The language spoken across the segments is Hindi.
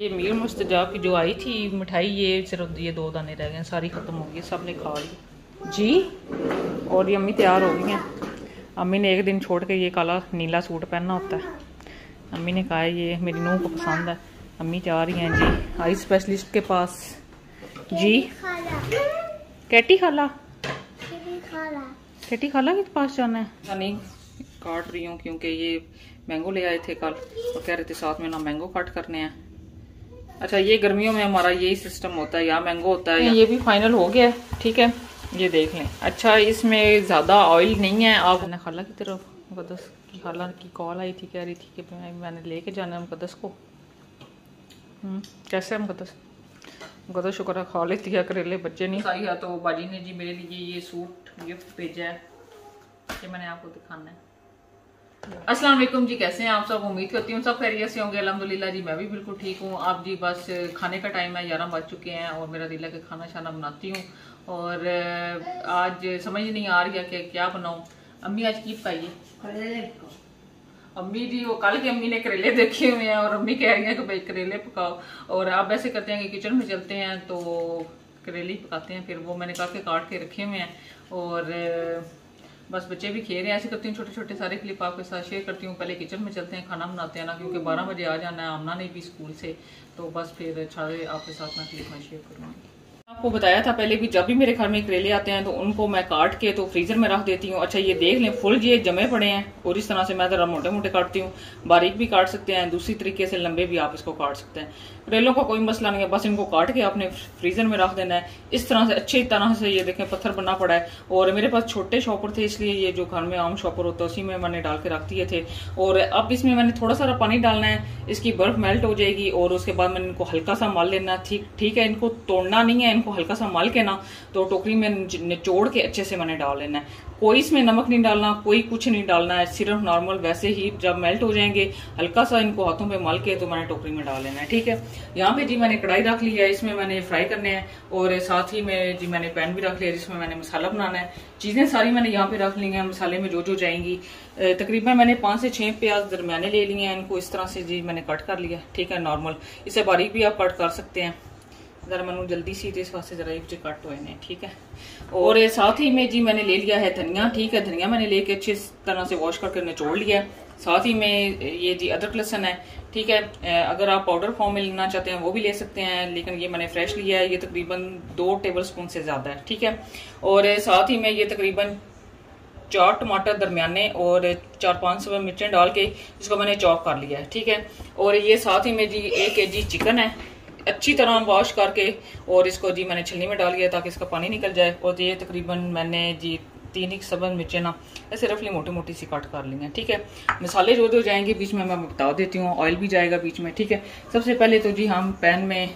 ये मीर मुस्तजाब की जो आई थी, मिठाई, ये सिर्फ़ ये दो दाने रह गए, सारी ख़त्म हो गई, सबने खा ली। जी? और ये अम्मी तैयार हो गई हैं। अम्मी ने एक दिन छोड़ के ये काला नीला सूट पहनना होता है। अम्मी ने कहा, ये मेरी नूह को पसंद है। अम्मी जा रही हैं, जी। आई स्पेशलिस्ट के पास। जी? कैटी खाला? कैटी खाला के पास जाना है? नहीं, काट रही हूँ क्योंकि ये मैंगो ले आए थे कल। और कह रहे थे, साथ में ना मैंगो कट करने हैं। अच्छा ये गर्मियों में हमारा यही सिस्टम होता है या मैंगो होता है ये भी फाइनल हो गया ठीक है? ये देख लें। अच्छा इसमें ज़्यादा ऑयल नहीं है आप खाला की तरफ़ मुकदस की खाला की कॉल आई थी कह रही थी कि मैंने लेके जाना है मुकदस को। हम्म, कैसे है मुकदस मुकदस शुक्र है खा लेती है करेले बच्चे नहीं। खाई है तो बाजी ने जी मेरे लिए ये सूट गिफ्ट भेजा है ये मैंने आपको दिखाना है। अस्सलाम वालेकुम जी कैसे हैं आप सब? उम्मीद करती हूँ सब खैरियत से होंगे। अल्हम्दुलिल्लाह जी मैं भी बिल्कुल ठीक हूँ। आप जी बस खाने का टाइम है ग्यारह बज चुके हैं और मेरा दिल है कि खाना शाना बनाती हूँ। और आज समझ नहीं आ रही है कि क्या बनाऊँ। अम्मी आज की पकाइए? अम्मी जी वो कल की अम्मी ने करेले देखे हुए हैं और अम्मी कह रही है कि भाई करेले पकाओ। और आप ऐसे करते हैं कि किचन में चलते हैं तो करेले पकाते हैं। फिर वो मैंने काफ़ी काट के रखे हुए हैं। और बस बच्चे भी खेल रहे हैं। ऐसे करती हूँ छोटे छोटे सारे क्लिप आपके साथ शेयर करती हूँ। पहले किचन में चलते हैं, खाना बनाते हैं ना, क्योंकि बारह बजे आ जाना है, आमना नहीं भी स्कूल से। तो बस फिर सारे आपके साथ मैं क्लिप में शेयर करूँगी। आपको बताया था पहले भी, जब भी मेरे घर में करेले आते हैं तो उनको मैं काट के तो फ्रीजर में रख देती हूँ। अच्छा ये देख लें, फुल ये जमे पड़े हैं, और इस तरह से मैं जरा मोटे मोटे काटती हूँ। बारीक भी काट सकते हैं, दूसरी तरीके से लंबे भी आप इसको काट सकते हैं। करेलों का कोई मसला नहीं है, बस इनको काट के आपने फ्रीजर में रख देना है। इस तरह से, अच्छी तरह से ये देखें, पत्थर बनना पड़ा है। और मेरे पास छोटे शॉपर थे, इसलिए ये जो घर में आम शॉपर होता है, उसी में मैंने डाल के रख दिए थे। और अब इसमें मैंने थोड़ा सारा पानी डालना है, इसकी बर्फ़ मेल्ट हो जाएगी, और उसके बाद मैंने इनको हल्का सा माल लेना ठीक ठीक है, इनको तोड़ना नहीं है, इनको हल्का सा मल के ना तो टोकरी में निचोड़ के अच्छे से मैंने डाल लेना है। कोई इसमें नमक नहीं डालना, कोई कुछ नहीं डालना है, सिर्फ़ नॉर्मल वैसे ही जब मेल्ट हो जाएँगे, हल्का सा इनको हाथों पे मल के तो मैंने टोकरी में डाल लेना है, ठीक है? यहाँ पे जी मैंने कढ़ाई रख ली है, इसमें मैंने फ्राई करने हैं, और साथ ही में जी मैंने पैन भी रख लिया है जिसमें मैंने मसाला बनाना है। चीज़ें सारी मैंने यहाँ पे रख ली हैं, मसाले में जो जो जाएँगी तकरीबन मैंने पाँच से छह प्याज दरमियाने ले लिए हैं, इनको इस तरह से जी मैंने कट कर लिया, ठीक है, नॉर्मल। इसे बारीक भी आप कट कर सकते हैं। ज़रा मैं जल्दी सी तो इस वास्ते ज़रा एक कट हुए ने, ठीक है? और साथ ही में जी मैंने ले लिया है धनिया, ठीक है? धनिया मैंने लेके अच्छी तरह से वॉश करके निचोड़ लिया साथ ही में ये जी अदरक लहसन है, ठीक है? अगर आप पाउडर फॉर्म में लेना चाहते हैं, वो भी ले सकते हैं, लेकिन ये मैंने फ्रेश लिया है, ये तकरीबन दो टेबल स्पून से ज़्यादा है, ठीक है? और साथ ही में ये तकरीबन चार टमाटर दरमियाने और चार पाँच सौ मिर्चें डाल के इसको मैंने चॉप कर लिया है, ठीक है? और ये साथ ही में जी एक के जी चिकन है अच्छी तरह वॉश करके और इसको जी मैंने छलनी में डाल दिया ताकि इसका पानी निकल जाए और ये तकरीबन मैंने जी तीन एक सबन मिर्चें ना ऐसे रफली मोटी मोटी सी कट कर ली हैं, ठीक है? मसाले जो जो जाएँगे बीच में मैं बता देती हूँ ऑयल भी जाएगा बीच में, ठीक है? सबसे पहले तो जी हम पैन में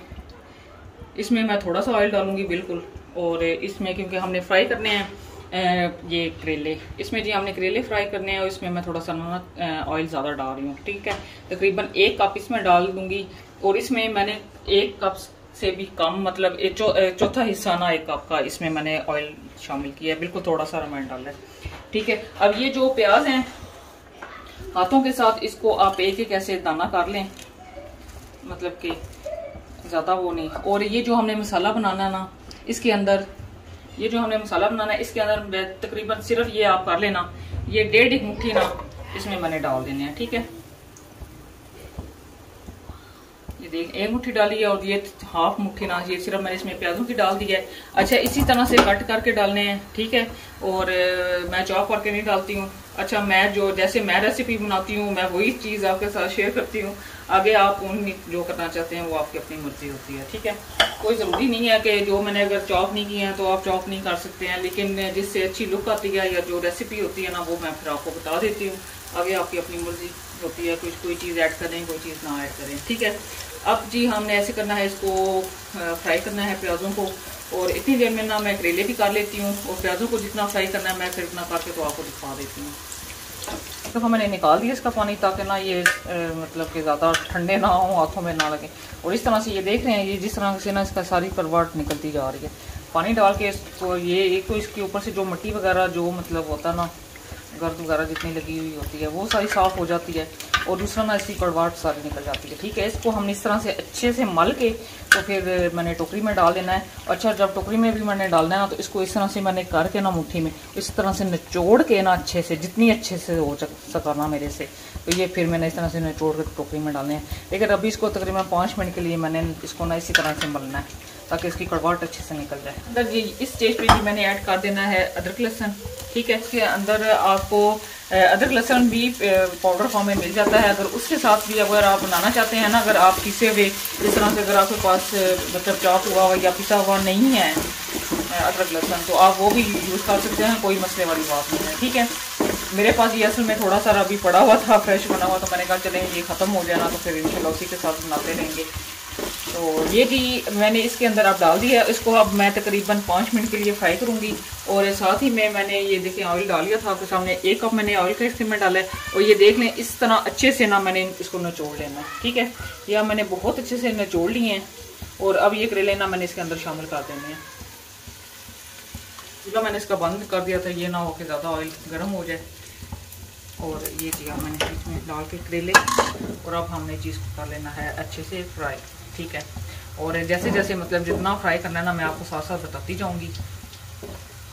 इसमें मैं थोड़ा सा ऑयल डालूँगी बिल्कुल और इसमें क्योंकि हमने फ्राई करने हैं ये करेले, इसमें जी हमने करेले फ्राई करने हैं और इसमें मैं थोड़ा सा नमक ऑयल ज़्यादा डाल रही हूँ, ठीक है? तकरीबन एक कप इसमें डाल दूँगी और इसमें मैंने एक कप से भी कम मतलब चौथा हिस्सा ना एक कप का, इसमें मैंने ऑयल शामिल किया है। बिल्कुल थोड़ा सा रमाइन डाला है। ठीक है, अब ये जो प्याज हैं, हाथों के साथ इसको आप एक एक ऐसे दाना कर लें। मतलब कि ज़्यादा वो नहीं। और ये जो हमने मसाला बनाना है ना, इसके अंदर, ये जो हमने मसाला बनाना है, इसके अंदर तकरीबन सिर्फ़ ये आप कर लेना। ये डेढ़ एक मुट्ठी ना, इसमें मैंने डाल देने हैं। ठीक है ये देख एक मुट्ठी डाली है और ये हाफ़ मुट्ठी ना, ये सिर्फ़ मैंने इसमें प्याजों की डाल दी है। अच्छा इसी तरह से कट करके डालने हैं, ठीक है? और मैं चॉप करके नहीं डालती हूँ। अच्छा मैं जो, जैसे मैं रेसिपी बनाती हूँ, मैं वही चीज़ आपके साथ शेयर करती हूँ। आगे आप उन जो करना चाहते हैं, वो आपकी अपनी मर्ज़ी होती है, ठीक है? कोई ज़रूरी नहीं है कि जो मैंने अगर चॉप नहीं किया है तो आप चॉप नहीं कर सकते हैं। लेकिन जिससे अच्छी लुक आती है या जो रेसिपी होती है ना, वो मैं फिर आपको बता देती हूँ। आगे आपकी अपनी मर्ज़ी। होती है, कुछ कोई चीज़ ऐड करें, कोई चीज़ ना ऐड करें। ठीक है? अब जी, हमने ऐसे करना है इसको फ्राई करना है प्याज़ों को। और इतनी देर में ना मैं करेले भी कर लेती हूँ और प्याज़ों को जितना फ्राई करना है, मैं फिर इतना करके तो आपको दिखा देती हूँ। तो मैंने निकाल दिया इसका पानी ताकि ना ये मतलब कि ज़्यादा ठंडे ना हो, हाथों में ना लगे। और इस तरह से ये देख रहे हैं, ये जिस तरह से ना इसका सारी करवाट निकलती जा रही है। पानी डाल के इसको, ये एक तो इसके ऊपर से जो मिट्टी वगैरह, जो मतलब होता ना गर्द वगैरह जितनी लगी हुई होती है, वो सारी साफ़ हो जाती है और दूसरा ना इसकी कड़वाहट सारी निकल जाती है। ठीक है, इसको हम इस तरह से अच्छे से मल के तो फिर मैंने टोकरी में डाल देना है। अच्छा जब टोकरी में भी मैंने डालना है ना तो इसको इस तरह से मैंने करके ना मुट्ठी में, इस तरह से निचोड़ के ना अच्छे से, जितनी अच्छे से हो सका ना मेरे से। तो ये फिर मैंने इस तरह से निचोड़ के टोकरी में डालने हैं। लेकिन अभी इसको तकरीबन पाँच मिनट के लिए मैंने इसको ना इसी तरह से मलना है, ताकि इसकी कड़वाहट अच्छे से निकल जाए। अंदर ये इस स्टेज पे भी मैंने ऐड कर देना है अदरक लहसन, ठीक है? इसके अंदर आपको अदरक लहसन भी पाउडर फॉर्म में मिल जाता है। अगर उसके साथ भी अगर आप बनाना चाहते हैं ना, अगर आप पिसे हुए इस तरह से अगर आपके पास मतलब चॉप हुआ हुआ या पिसा हुआ नहीं है अदरक लहसन। तो आप वो भी यूज़ कर सकते हैं, कोई मसले वाली बात नहीं है, ठीक है? मेरे पास ये असल में थोड़ा सा अभी पड़ा हुआ था फ्रेश बना हुआ तो मैंने कहा, चलें, ये ख़त्म हो जाना तो फिर इंशाल्लाह उसी के साथ बनाते रहेंगे। तो ये जी मैंने इसके अंदर अब डाल दिया इसको अब मैं तकरीबन पाँच मिनट के लिए फ्राई करूँगी। और साथ ही में मैंने ये देखें ऑयल डाल दिया था, आपके सामने एक कप मैंने ऑयल का इस्तेमाल डाला है। और ये देख लें, इस तरह अच्छे से ना मैंने इसको नचोड़ लेना ठीक है? यह मैंने बहुत अच्छे से नचोड़ लिए हैं। और अब ये करेले ना मैंने इसके अंदर शामिल कर देने हैं। चूल्हा मैंने इसका बंद कर दिया था, ये ना हो ज़्यादा ऑयल गर्म हो जाए। और ये किया मैंने इसमें डाल के करेले, और अब हमने चीज़ को कर लेना है अच्छे से फ्राई ठीक है? और जैसे जैसे मतलब जितना फ्राई करना है ना, मैं आपको साथ साथ बताती जाऊँगी।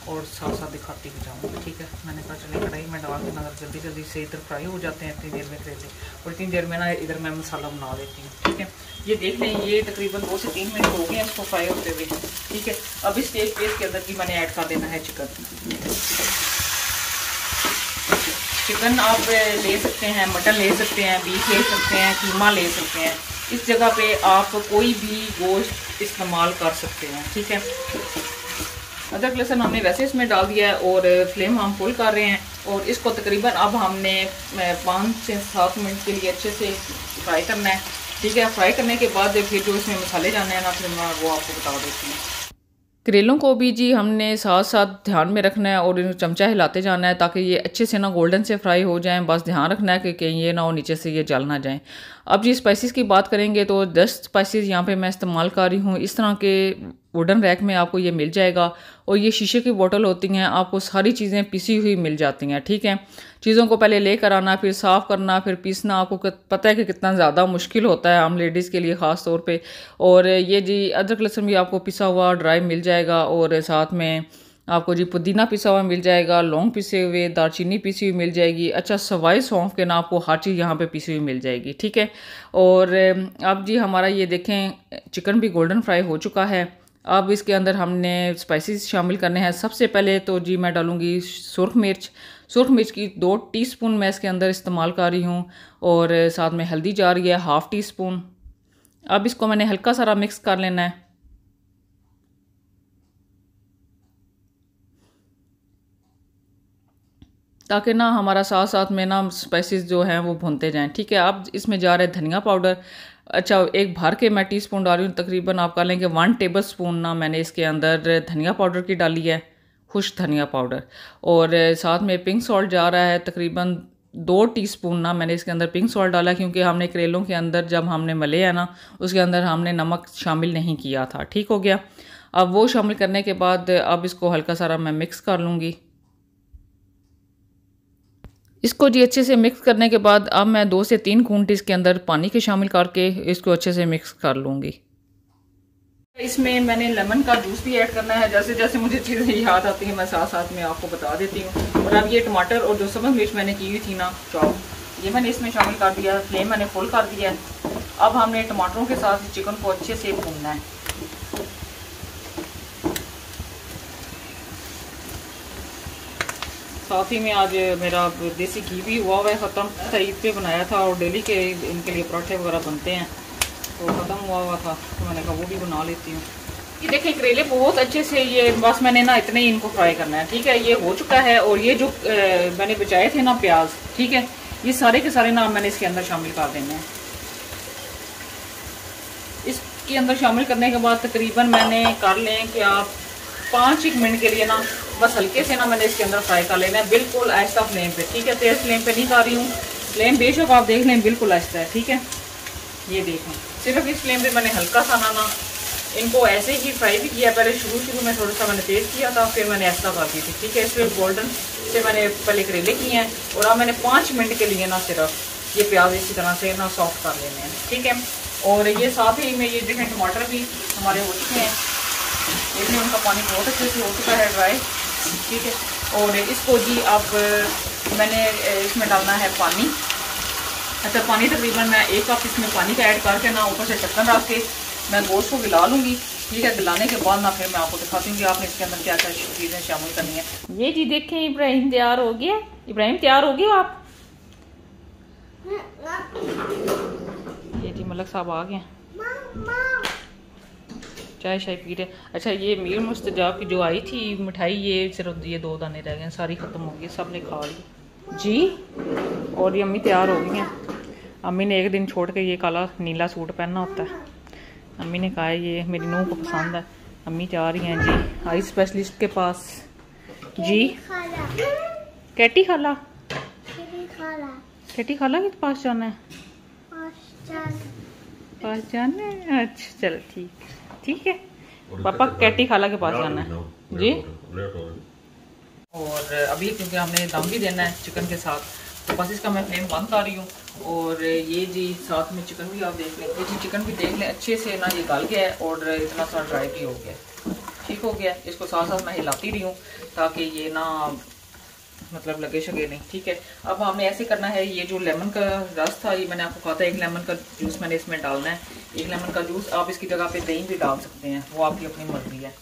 और साथ साथ दिखाती भी जाऊँगी, ठीक है? मैंने कहा चले कढ़ाई में डाल के नगर जल्दी जल्दी से इधर फ्राई हो जाते हैं इतनी देर में करेले। और इतनी देर में ना इधर मैं मसाला बना देती हूँ, ठीक है? ये देख लें, ये तकरीबन दो से तीन मिनट हो गए हैं इसको फ्राई होते हुए। ठीक है? अब इस स्टेज पे इसके अंदर भी मैंने ऐड कर देना है चिकन चिकन आप ले सकते हैं मटन ले सकते हैं बीफ ले सकते हैं, कीमा ले सकते हैं। इस जगह पे आप कोई भी गोश्त इस्तेमाल कर सकते हैं, ठीक है? अदरक लहसन हमने वैसे इसमें डाल दिया है और फ्लेम हम फुल कर रहे हैं और इसको तकरीबन अब हमने पाँच से सात मिनट के लिए अच्छे से फ्राई करना है। ठीक है फ्राई करने के बाद फिर जो इसमें मसाले जाने हैं ना, फिर मैं वो आपको बता देती हूँ। करेलों को भी जी हमने साथ साथ ध्यान में रखना है और इन्हें चमचा हिलाते जाना है ताकि ये अच्छे से ना गोल्डन से फ्राई हो जाएँ। बस ध्यान रखना है कि कहीं ये ना हो, नीचे से ये जल ना जाएँ। अब जी स्पाइसेस की बात करेंगे तो दस स्पाइसेस यहाँ पे मैं इस्तेमाल कर रही हूँ। इस तरह के वुडन रैक में आपको ये मिल जाएगा और ये शीशे की बोतल होती हैं, आपको सारी चीज़ें पिसी हुई मिल जाती हैं, ठीक है? चीज़ों को पहले लेकर आना, फिर साफ़ करना, फिर पीसना, आपको पता है कि कितना ज़्यादा मुश्किल होता है आम लेडीज़ के लिए ख़ास तौर पे। और ये जी अदरक लहसुन भी आपको पिसा हुआ ड्राई मिल जाएगा और साथ में आपको जी पुदीना पिसा हुआ मिल जाएगा, लौंग पिसे हुए, दालचीनी पिसी हुई मिल जाएगी। अच्छा सवाई सौंफ के ना आपको हर चीज़ यहाँ पे पिसी हुई मिल जाएगी, ठीक है? और अब जी हमारा ये देखें, चिकन भी गोल्डन फ्राई हो चुका है। अब इसके अंदर हमने स्पाइसेस शामिल करने हैं। सबसे पहले तो जी मैं डालूँगी सुरख मिर्च। सुरख मिर्च की दो टीस्पून मैं इसके अंदर इस्तेमाल कर रही हूँ और साथ में हल्दी जा रही है हाफ़ टी स्पून अब इसको मैंने हल्का सारा मिक्स कर लेना है। ताकि ना हमारा साथ साथ में ना स्पाइसेस जो हैं वो भूनते जाएँ। ठीक है, अब इसमें जा रहे धनिया पाउडर। अच्छा एक भर के मैं टी स्पून डाल रही हूँ, तकरीबन आप कर लेंगे वन टेबल स्पून ना मैंने इसके अंदर धनिया पाउडर की डाली है। खुश धनिया पाउडर। और साथ में पिंक सॉल्ट जा रहा है, तकरीबन दो टीस्पून ना मैंने इसके अंदर पिंक सॉल्ट डाला, क्योंकि हमने करेलों के अंदर जब हमने मले है ना, उसके अंदर हमने नमक शामिल नहीं किया था। ठीक हो गया? अब वो शामिल करने के बाद, अब इसको हल्का सारा मैं मिक्स कर लूँगी। इसको जी अच्छे से मिक्स करने के बाद, अब मैं दो से तीन कूंट इसके अंदर पानी के शामिल करके इसको अच्छे से मिक्स कर लूँगी। इसमें मैंने लेमन का जूस भी ऐड करना है जैसे जैसे मुझे चीज़ें याद आती हैं, मैं साथ साथ में आपको बता देती हूँ। और अब ये टमाटर और जो समझ मिर्च मैंने की हुई थी ना चॉप ये मैंने इसमें शामिल कर दिया, फ्लेम मैंने फुल कर दिया है। अब हमने टमाटरों के साथ चिकन को अच्छे से भूनना है। साथ ही में आज मेरा देसी घी भी हुआ हुआ है, ख़त्म ईद पे बनाया था और डेली के इनके लिए पराठे वगैरह बनते हैं। तो ख़त्म हुआ हुआ था तो मैंने कहा वो भी बना लेती हूँ। ये देखें, करेले बहुत अच्छे से ये बस मैंने ना इतने ही इनको फ्राई करना है, ठीक है? ये हो चुका है और ये जो मैंने बचाए थे ना प्याज, ठीक है? ये सारे के सारे नाम मैंने इसके अंदर शामिल कर देने हैं। इसके अंदर शामिल करने के बाद तकरीबन मैंने कर लें कि आप पाँच एक मिनट के लिए ना बस हल्के से ना मैंने इसके अंदर फ्राई कर लेना है, बिल्कुल आहिस्ता फ्लेम पे, ठीक है? तेज फ्लेम पे नहीं कर रही हूँ। फ्लेम बेशक आप देख लें, बिल्कुल आहिस्ता है, ठीक है? ये देखें। सिर्फ़ इस फ्लेम पे मैंने हल्का सा ना इनको ऐसे ही फ्राई भी किया। पहले शुरू शुरू में थोड़ा सा मैंने तेज़ किया था, फिर मैंने ऐसा कर दी थी। ठीक है इसलिए गोल्डन से मैंने पहले करेले किए हैं और अब मैंने पाँच मिनट के लिए ना सिर्फ़ ये प्याज इसी तरह से ना सॉफ्ट कर लेने हैं। ठीक है? और ये साथ ही में ये देखें टमाटर भी हमारे हो चुके हैं। इसमें उनका पानी बहुत अच्छे से हो चुका है ड्राई ठीक है? और इसको जी अब मैंने, इसमें डालना है पानी। अच्छा पानी तकरीबन मैं एक कप इसमें पानी का ऐड करके ना ऊपर से ढक्कन रख के मैं गोश्त को गिला लूँगी। ठीक है गिलाने के बाद ना फिर मैं आपको दिखाती हूँ आपने इसके अंदर क्या क्या चीज़ें शामिल करनी है। ये जी देखें, इब्राहिम तैयार हो गया। इब्राहिम, तैयार हो गए आप? ये जी मलक साहब आ गए चाय शाय पी रहे अच्छा ये मीर मुस्तजाब की जो आई थी, मिठाई, ये सिर्फ़ ये दो दाने रह गए सारी ख़त्म हो गई सबने खा ली। जी और ये अम्मी तैयार हो गई हैं। अम्मी ने एक दिन छोड़ के ये काला नीला सूट पहनना होता है। अम्मी ने कहा है ये मेरी नूह को पसंद है। अम्मी जा रही हैं जी। आई स्पेशलिस्ट के पास। जी। कैटी खाला? कैटी खाला के पास जाना है? पास जाना है? अच्छा चलो ठीक। ठीक है। पापा कैटी खाला के पास जाना है। जी। और अभी क्योंकि हमने दम भी देना है चिकन के साथ तो बस इसका मैं फ्लेम बंद कर रही हूँ। और ये जी साथ में चिकन भी आप देख लें। ये जी चिकन भी देख लें, अच्छे से ना ये गल गया है और इतना सा ड्राई भी हो गया ठीक हो गया इसको साथ साथ मैं हिलाती रही हूँ ताकि ये ना मतलब लगे शगे नहीं। ठीक है। अब हमने ऐसे करना है, ये जो लेमन का रस था, ये मैंने आपको कहा था, एक लेमन का जूस मैंने इसमें डालना है। एक लेमन का जूस आप इसकी जगह पे दही भी डाल सकते हैं, वो आपकी अपनी मर्ज़ी है।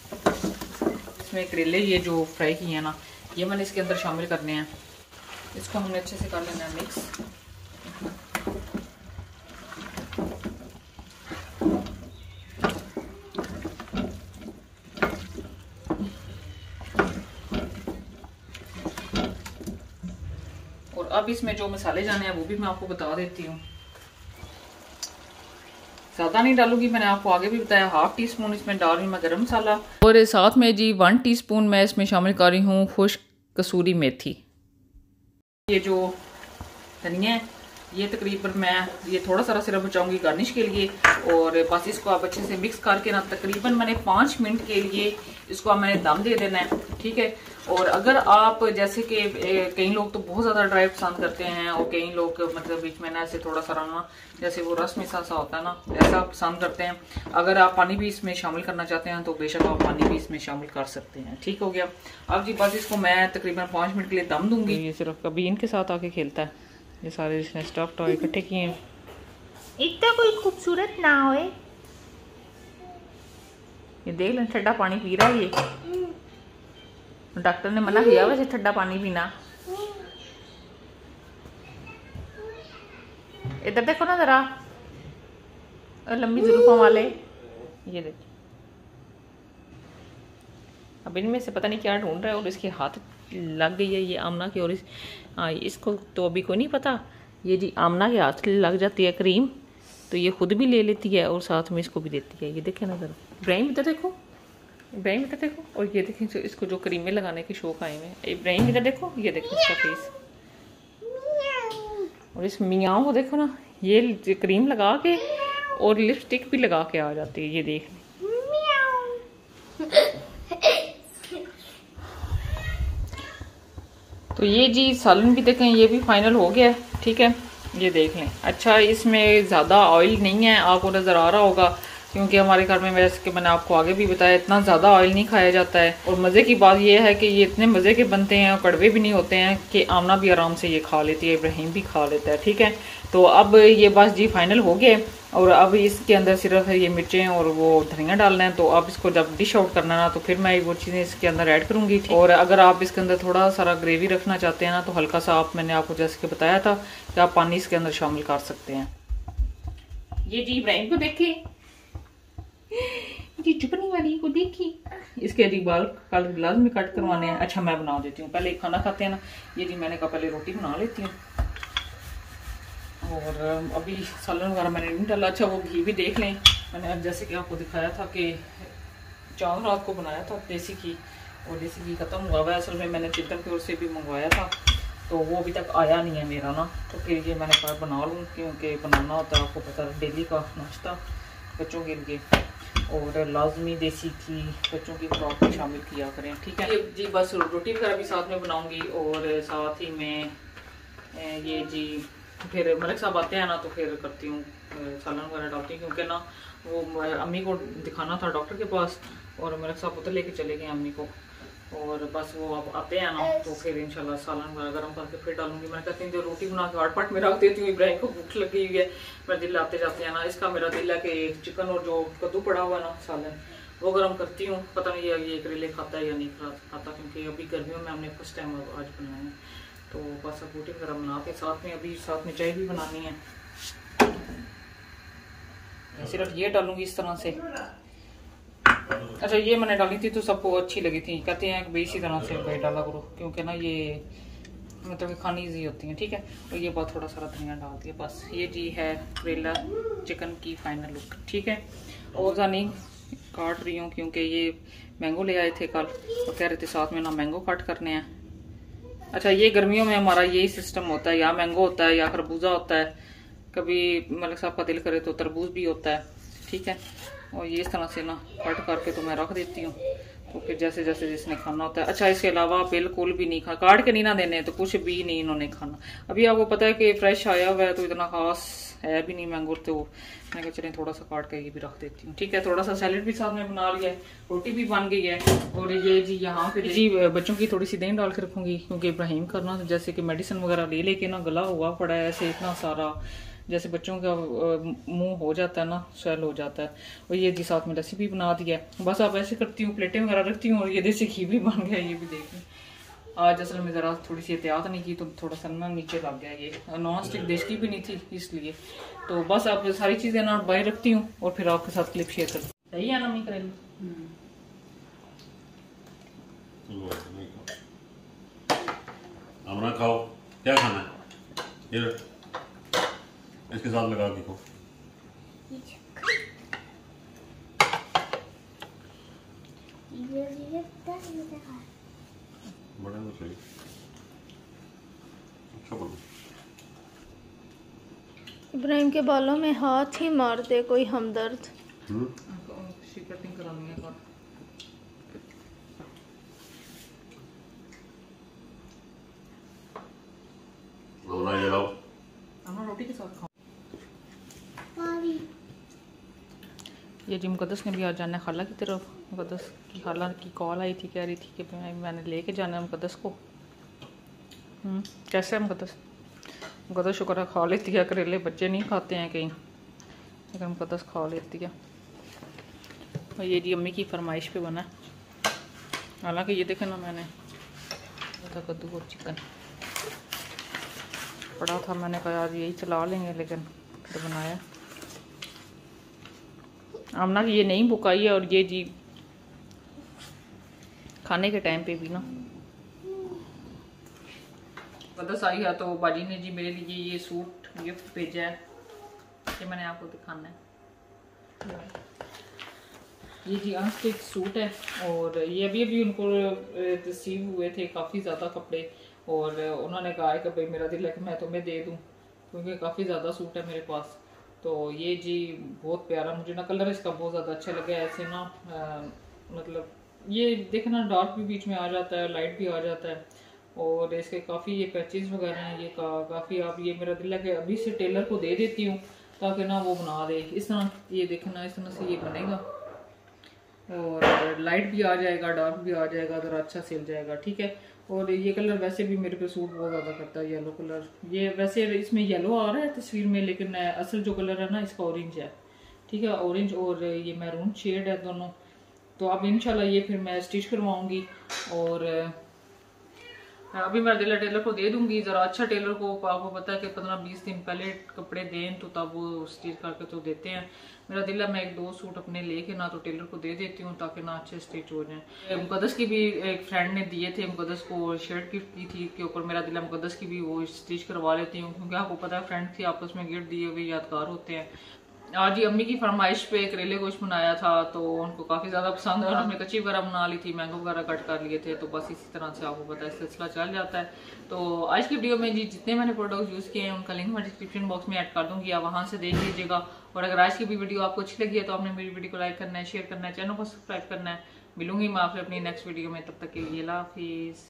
इसमें करेले ये जो फ्राई किए हैं ना ये मैंने इसके अंदर शामिल करने हैं। इसको हमने अच्छे से कर लेना है मिक्स और अब इसमें जो मसाले जाने हैं, वो भी मैं आपको बता देती हूँ। ज़्यादा नहीं डालूँगी, मैंने आपको आगे भी बताया हाफ़ टी स्पून इसमें डाल रही हूँ मैं गर्म मसाला। और साथ में जी वन टीस्पून मैं इसमें शामिल कर रही हूँ खुश कसूरी मेथी। ये जो धनिया है ये तकरीबन मैं ये थोड़ा सारा सिर्फ़ बचाऊँगी गार्निश के लिए और बस इसको आप अच्छे से मिक्स करके ना, तकरीबन मैंने पाँच मिनट के लिए इसको आप मैंने दम दे देना है, ठीक है? और अगर आप, जैसे कि कई लोग तो बहुत ज़्यादा ड्राई पसंद करते हैं और कई लोग मतलब बीच में ना ऐसे थोड़ा सा रहना जैसे वो रस मिसा सा होता है ना, ऐसा पसंद करते हैं। अगर आप पानी भी इसमें शामिल करना चाहते हैं तो बेशक आप पानी भी इसमें शामिल कर सकते हैं, ठीक हो गया? अब जी, बस इसको मैं तकरीबन पाँच मिनट के लिए दम दूँगी। ये सिर्फ़ कभी इनके साथ आके खेलता है? ये सारे इसने स्टफ़ टॉय इकट्ठे किए हैं। इतना कोई खूबसूरत ना हो ये देख लें ठंडा पानी पी रहा है ये। डॉक्टर ने मना किया वैसे ठंडा पानी पीना। इधर देखो ना जरा। लंबी जुल्फों वाले। ये देखो। अब इनमें से पता नहीं क्या ढूंढ रहा है और इसके हाथ लग गई है ये आमना की और इस हाँ इसको तो अभी को नहीं पता। ये जी आमना के हाथ लग जाती है क्रीम तो ये खुद भी ले लेती है और साथ में इसको भी देती है। ये देखे ना जरा। इब्राहिम, इधर देखो। इब्राहिम, इधर देखो। और ये देखें जो इसको जो क्रीमें लगाने के शौक आए हुए इब्राहिम, इधर देखो। ये देखो इसका फेस और इस मियाँ को देखो ना। ये क्रीम लगा के और लिपस्टिक भी लगा के आ जाती है। ये देख। तो ये जी सालन भी देखें, ये भी फाइनल हो गया है, ठीक है? ये देख लें। अच्छा इसमें ज़्यादा ऑयल नहीं है, आपको नज़र आ रहा होगा। क्योंकि हमारे घर में वैसे कि मैंने आपको आगे भी बताया, इतना ज़्यादा ऑयल नहीं खाया जाता है। और मज़े की बात यह है कि ये इतने मज़े के बनते हैं और कड़वे भी नहीं होते हैं कि आमना भी आराम से ये खा लेती है, इब्राहिम भी खा लेता है, ठीक है? तो अब ये बस जी फाइनल हो गए और अब इसके अंदर सिर्फ़ ये मिर्चें और वो धनिया डालना है तो आप इसको जब डिश आउट करना ना तो फिर मैं वो चीज़ें इसके अंदर ऐड करूँगी और अगर आप इसके अंदर थोड़ा सारा ग्रेवी रखना चाहते हैं ना तो हल्का सा आप, मैंने आपको जैसे कि बताया था कि आप पानी इसके अंदर शामिल कर सकते हैं। ये जी इब्राहिम को देखे। जी चुपनी वाली को देखी? इसके अभी बाल कल गिलास में कट करवाने हैं। अच्छा मैं बना देती हूँ। पहले खाना खाते हैं ना। ये जी, मैंने कहा पहले रोटी बना लेती हूँ। और अभी सालन वगैरह मैंने नहीं डाला अच्छा वो घी भी देख लें। मैंने जैसे कि आपको दिखाया था कि चाँद रात को बनाया था, देसी घी। और देसी घी ख़त्म हुआ हुआ असल में मैंने चिंतन की ओर से भी मंगवाया था। तो वो अभी तक आया नहीं है मेरा ना। तो फिर ये मैंने कहा बना लूँ, क्योंकि बनाना होता है, आपको पता डेली का नाश्ता, बच्चों के लिए। और लाजमी देसी घी बच्चों की खुराक में शामिल किया करें, ठीक है? जी, बस रोटी वगैरह भी साथ में बनाऊँगी और साथ ही मैं ये जी, फिर मलिक साहब आते हैं ना तो फिर करती हूँ सालन वगैरह डालती हूँ, क्योंकि ना वो अम्मी को दिखाना था डॉक्टर के पास और मलिक साहब उधर लेके चले गए अम्मी को। और बस वो अब आते हैं ना तो फिर इंशाल्लाह सालन वगैरह गर्म करके फिर डालूँगी। मैं कहती हूँ रोटी बना के आठ पट में रख देती हूँ, इब्राहिम को भूख लगी हुई है। मेरा दिल आते जाते हैं ना, इसका मेरा दिल है कि चिकन और जो कद्दू पड़ा हुआ है ना, सालन, वो गर्म करती हूँ। पता नहीं ये ये करेले खाता है या नहीं खाता, क्योंकि अभी गर्मियों में हमने फ़र्स्ट टाइम आज बनाया है। तो बस अब रोटी वगैरह बना के साथ में, अभी साथ में चाय भी बनानी है। सिर्फ़ ये डालूँगी इस तरह से। अच्छा ये मैंने डाली थी तो सबको अच्छी लगी थी। कहते हैं कि इसी तरह से भाई डाला करो, क्योंकि ना ये मतलब खानी ईजी होती है, ठीक है? और ये बहुत थोड़ा सारा धनिया डाल दिया, बस। ये जी है करेला चिकन की फाइनल लुक ठीक है? और जानी, काट रही हूँ क्योंकि ये मैंगो ले आए थे कल। और कह रहे थे साथ में ना मैंगो कट करने हैं। अच्छा ये गर्मियों में हमारा यही सिस्टम होता है, या मैंगो होता है, या खरबूजा होता है। कभी मलिक साहब का दिल करे तो तरबूज भी होता है, ठीक है? और ये इस तरह से ना कट करके तो मैं रख देती हूँ। तो फिर जैसे जैसे जिसने खाना होता है। अच्छा इसके अलावा बिल्कुल भी नहीं खा। काट के नहीं ना देने तो कुछ भी नहीं इन्होंने खाना। अभी आपको पता है कि फ्रेश आया हुआ है तो इतना खास है भी नहीं मैंगो तो मैं कहा चलें थोड़ा सा काट के ये भी रख देती हूँ। ठीक है, थोड़ा सा सैलेड भी साथ में बना लिया है, रोटी भी बन गई है। और ये जी यहाँ पे जी, बच्चों की थोड़ी सी दही डाल के रखूँगी, क्योंकि इब्राहिम करना, जैसे कि मेडिसिन वगैरह ले लेके ना गला हुआ पड़ा है, ऐसे इतना सारा जैसे बच्चों का मुँह हो जाता है ना, स्वेल हो जाता है, और ये जी साथ में लस्सी भी बना दिया बस आप ऐसे करती हूँ, प्लेटें वगैरह रखती हूँ, और ये देसी घी भी बन गया, ये भी देख लें। आज असल में ज़रा थोड़ी सी एहतियात नहीं की तो थोड़ा सा ना नीचे लग गया ये। नॉन स्टिक देश की भी नहीं थी, इसलिए। तो बस आप सारी चीज़ें ना बाहर रखती हूँ, और फिर आपके साथ क्लिप शेयर करती हूँ। सही है ना मी ऐसे खाओ। क्या खाना है। इसके साथ लगा बड़े में सही। अच्छा बोलो। इब्राहिम के बालों में हाथ ही मार दे कोई हमदर्द। हम्म। कटिंग करानी है और ये लाओ। रोटी के साथ खाओ। ये जी मुकदस ने भी आज जाना है खाला की तरफ़। मुकदस की खाला की कॉल आई थी कह रही थी कि मैं मैंने लेके जाना है मुकदस को। हम्म, कैसे है मुकदस मुकदस शुक्र खा लेती है करेले बच्चे नहीं खाते हैं कहीं। लेकिन मुकदस खा लेती है। और ये जी अम्मी की फरमाइश पे बना हालाँकि ये देखे ना मैंने था कद्दू और चिकन। पड़ा था मैंने कहा आज यही चला लेंगे लेकिन फिर बनाया। आमना की ये नहीं बुकाई है और ये जी खाने के टाइम पे भी ना। बदस आई है तो बाजी ने जी मेरे लिए ये सूट गिफ्ट भेजा है, ये मैंने आपको दिखाना है। ये जी अनस्टिच सूट है और ये अभी अभी उनको रिसीव हुए थे काफ़ी ज़्यादा कपड़े और उन्होंने कहा है कि भाई मेरा दिल है कि मैं तुम्हें दे दूँ, क्योंकि काफ़ी ज़्यादा सूट है मेरे पास। तो ये जी बहुत प्यारा मुझे ना कलर इसका बहुत ज़्यादा अच्छा लगा ऐसे ना अ, मतलब ये देखना डार्क भी बीच में आ जाता है लाइट भी आ जाता है। और इसके काफ़ी ये पैचेस वगैरह हैं ये का, काफ़ी आप ये मेरा दिल है कि अभी से टेलर को दे देती हूँ ताकि ना वो बना दे। इस तरह ये देखना इस तरह से ये बनेगा। और लाइट भी आ जाएगा डार्क भी आ जाएगा ज़रा अच्छा सिल जाएगा ठीक है? और ये कलर वैसे भी मेरे पे सूट बहुत ज़्यादा करता है येलो कलर। ये वैसे इसमें येलो आ रहा है तस्वीर में, लेकिन असल जो कलर है ना, इसका ऑरेंज है। ठीक है? ऑरेंज और ये मैरून शेड है दोनों। तो अब इनशाला ये फिर मैं स्टिच करवाऊँगी और अभी मैं दिला टेलर को दे दूँगी, ज़रा अच्छा टेलर को, आपको पता है कि पंद्रह बीस दिन पहले कपड़े दें तो तब वो स्टिच करके तो देते हैं। मेरा दिल है, मैं एक दो सूट अपने लेके ना तो टेलर को दे देती हूँ ताकि ना अच्छे स्टिच हो जाए। मुकदस की भी एक फ्रेंड ने दिए थे मुकदस को शर्ट गिफ्ट की थी के ऊपर मेरा दिल है मुकदस की भी वो स्टिच करवा लेती हूँ, क्योंकि आपको पता है फ्रेंड थी, आपस में गिफ्ट दिए हुए यादगार होते हैं। आज ही अम्मी की फरमाइश पे करेले गोश्त बनाया था तो उनको काफ़ी ज़्यादा पसंद है और हमने कच्ची वगैरह बना ली थी, मैंगो वगैरह कट कर लिए थे तो बस इसी तरह से आपको पता है सिलसिला चल जाता है। तो आज की वीडियो में जी जितने मैंने प्रोडक्ट यूज़ किए हैं, उनका लिंक मैं डिस्क्रिप्शन बॉक्स में ऐड कर दूँगी, आप वहाँ से देख लीजिएगा। और अगर आज की भी वीडियो आपको अच्छी लगी है तो आपने मेरी वीडियो को लाइक करना है शेयर करना है चैनल को सब्सक्राइब करना है। मिलूँगी मैं आपसे अपनी नेक्स्ट वीडियो में, तब तक के लिए हाफिज़।